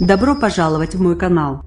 Добро пожаловать в мой канал!